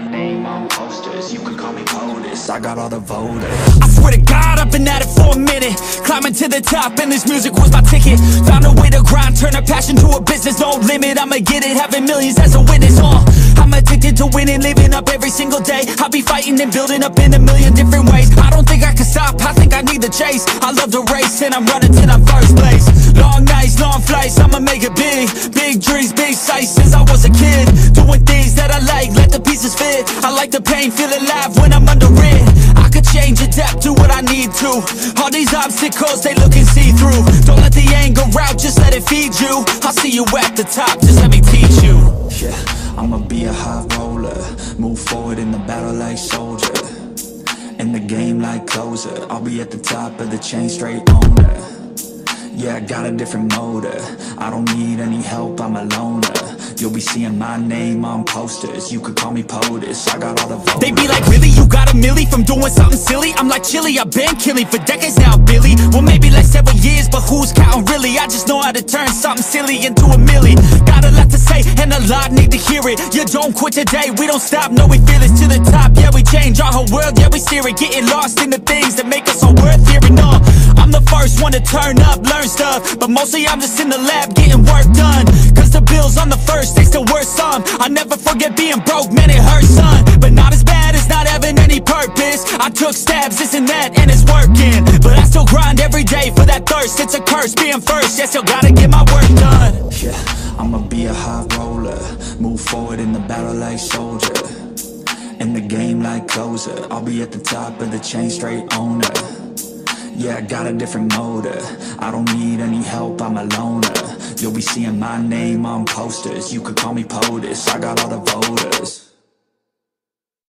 name on posters. You could call me POTUS I got all the voters. I swear to God, I've been at it for a minute. Climbing to the top and this music was my ticket. Found a way to grind, turn a passion to a business. No limit, I'ma get it, having millions as a witness. Uh, I'm addicted to winning, living up every single day. I'll be fighting and building up in a million different ways. I don't think I can stop, I think I need the chase. I love to race and I'm running till I'm first. place since I was a kid. Doing things that I like, let the pieces fit. I like the pain, feel alive when I'm under it. I could change, adapt, do what I need to. All these obstacles, they look and see-through Don't let the anger out, just let it feed you. I'll see you at the top, just let me teach you. Yeah, I'ma be a high roller. Move forward in the battle like soldier. In the game like closer. I'll be at the top of the chain, straight owner. Yeah, I got a different motor. I don't need any help, I'm a loner You'll be seeing my name on posters. You could call me POTUS, I got all the voters They be like, really, you got a milli from doing something silly? I'm like, chilly, I've been killing for decades now, Billy. Well, maybe like several years, but who's counting really? I just know how to turn something silly into a milli. Got a lot to say, and a lot need to hear it. You don't quit today, we don't stop, no, we feel it to the top. Yeah, we change our whole world, yeah, we steer it. Getting lost in the things that make us all worth hearing. On I'm the first one to turn up, learn stuff. But mostly I'm just in the lab getting work done. Cause the bills on the first, some I never forget being broke, man it hurts son. But not as bad as not having any purpose. I took stabs, this and that, and it's working. But I still grind every day for that thirst. It's a curse being first, yeah still gotta get my work done. Yeah, I'ma be a high roller. Move forward in the battle like soldier. In the game like closer. I'll be at the top of the chain, straight owner. Yeah, I got a different motor. I don't need any help, I'm a loner You'll be seeing my name on posters. You could call me POTUS. I got all the voters